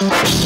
Música